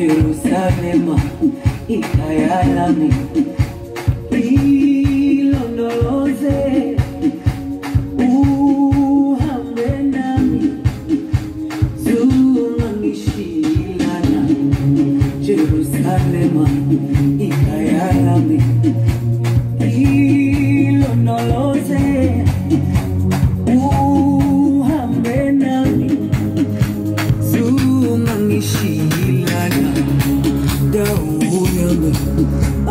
Jerusalem, ikhaya lami ilondoloze uhambe nami zuma ngishilana Jerusalema ikhaya